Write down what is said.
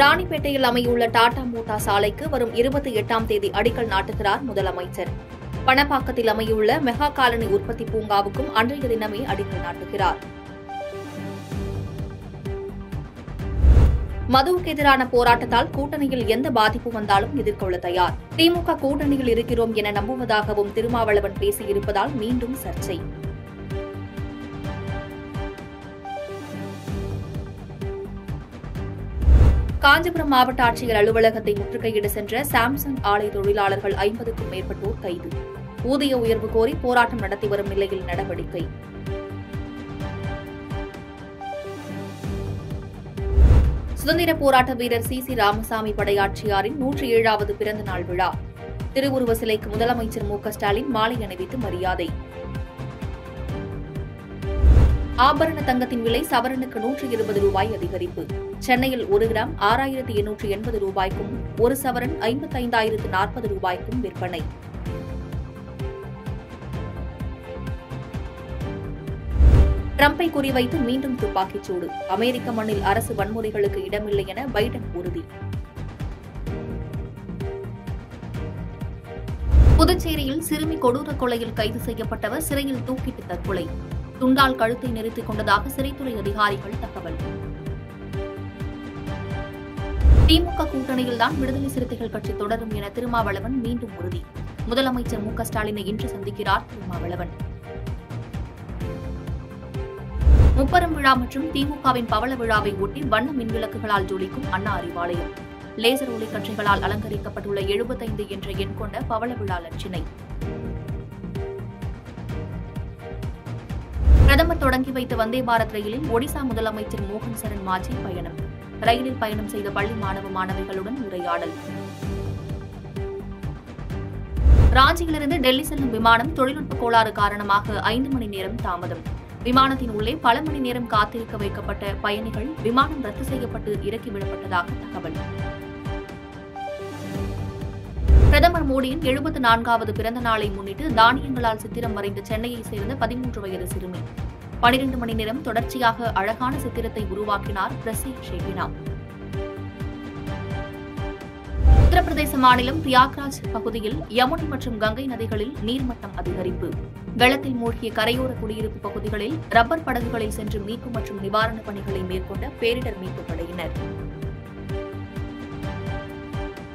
ராணிப்பேட்டையில் அமையுள்ள Tata motor சாலைக்கு வரும் இருபத்தி எட்டாம் தேதி அடிக்கல் நாட்டுகிறார் முதலமைச்சர். பணப்பாக்கத்தில் அமையுள்ள மெகா காலனி உற்பத்தி பூங்காவுக்கும் அன்றைய தினமே அடிக்கல் நாட்டுகிறார். மதுவுக்கு எதிரான போராட்டத்தால் கூட்டணியில் எந்த பாதிப்பு வந்தாலும் எதிர்கொள்ள தயார். திமுக கூட்டணியில் இருக்கிறோம் என நம்புவதாகவும் திருமாவளவன் பேசியிருப்பதால் மீண்டும் சர்ச்சை. காஞ்சிபுரம் மாவட்ட ஆட்சியர் அலுவலகத்தை முற்றுகையிட சென்ற சாம்சங் ஆலை தொழிலாளர்கள் ஐம்பதுக்கும் மேற்பட்டோர் கைது. ஊதிய உயர்வு கோரி போராட்டம் நடத்தி வரும் நிலையில் நடவடிக்கை. சுதந்திர போராட்ட வீரர் சி. சி. ராமசாமி படையாட்சியாரின் நூற்றி ஏழாவது பிறந்த நாள் விழா. திருவுருவ சிலைக்கு முதலமைச்சர் மு. க. ஸ்டாலின் மாலை அணிவித்து மரியாதை. ஆபரண தங்கத்தின் விலை சவரனுக்கு நூற்று இருபது ரூபாய் அதிகரிப்பு. சென்னையில் ஒரு கிராம் ஆறாயிரத்து எண்ணூற்று எண்பது ரூபாய்க்கும் ஒரு சவரன் ஐம்பத்தைந்தாயிரத்து நாற்பது ரூபாய்க்கும் விற்பனை. ட்ரம்பை குறிவைத்து மீண்டும் துப்பாக்கிச் சூடு. அமெரிக்க மண்ணில் அரசு வன்முறைகளுக்கு இடமில்லை என பைடன் உறுதி. புதுச்சேரியில் சிறுமி கொடூர கொலையில் கைது செய்யப்பட்டவர் சிறையில் தூக்கிட்டு தற்கொலை. துண்டால் கழுத்தை நெரித்துக் கொண்டதாக சிறைத்துறை அதிகாரிகள் தகவல். திமுக கூட்டணியில்தான் விடுதலை சிறுத்தைகள் கட்சி தொடரும் என திருமாவளவன் மீண்டும் உறுதி. முதலமைச்சர் மு க ஸ்டாலினை இன்று சந்திக்கிறார் திருமாவளவன். முப்பரம் விழா மற்றும் திமுகவின் பவள விழாவை ஒட்டி வண்ண மின்விளக்குகளால் ஜொலிக்கும் அண்ணா அறிவாலயம். லேசர் ஒளி கட்சிகளால் அலங்கரிக்கப்பட்டுள்ள எழுபத்தைந்து என்ற எண் கொண்ட பவள விழா லட்சினை. பிரதமர் தொடங்கி வைத்த வந்தே பாரத் ரயிலில் ஒடிசா முதலமைச்சர் மோகன் சரண் மாஜி பயணம். ரயிலில் பயணம் செய்த பள்ளி மாணவ மாணவிகளுடன் உரையாடல். ராஞ்சியிலிருந்து டெல்லி செல்லும் விமானம் தொழில்நுட்ப கோளாறு காரணமாக ஐந்து மணி நேரம் தாமதம். விமானத்தின் உள்ளே பல மணி நேரம் காத்திருக்க வைக்கப்பட்ட பயணிகள் விமானம் ரத்து செய்யப்பட்டு இறக்கிவிடப்பட்டதாக தகவல். பிரதமர் மோடியின் எழுபத்து நான்காவது பிறந்த நாளை முன்னிட்டு தானியங்களால் சித்திரம் வரைந்த சென்னையைச் சேர்ந்த பதிமூன்று வயது சிறுமி. பனிரெண்டு மணி நேரம் தொடர்ச்சியாக அழகான சித்திரத்தை உருவாக்கினார் பிரசி ஷெகினா. உத்தரப்பிரதேச மாநிலம் பிரியாக்ராஜ் பகுதியில் யமுனை மற்றும் கங்கை நதிகளில் நீர்மட்டம் அதிகரிப்பு. வெள்ளத்தில் மூழ்கிய கரையோர குடியிருப்பு பகுதிகளில் ரப்பர் படகுகளில் சென்று மீட்பு மற்றும் நிவாரணப் பணிகளை மேற்கொண்ட பேரிடர் மீட்புப் படையினர்.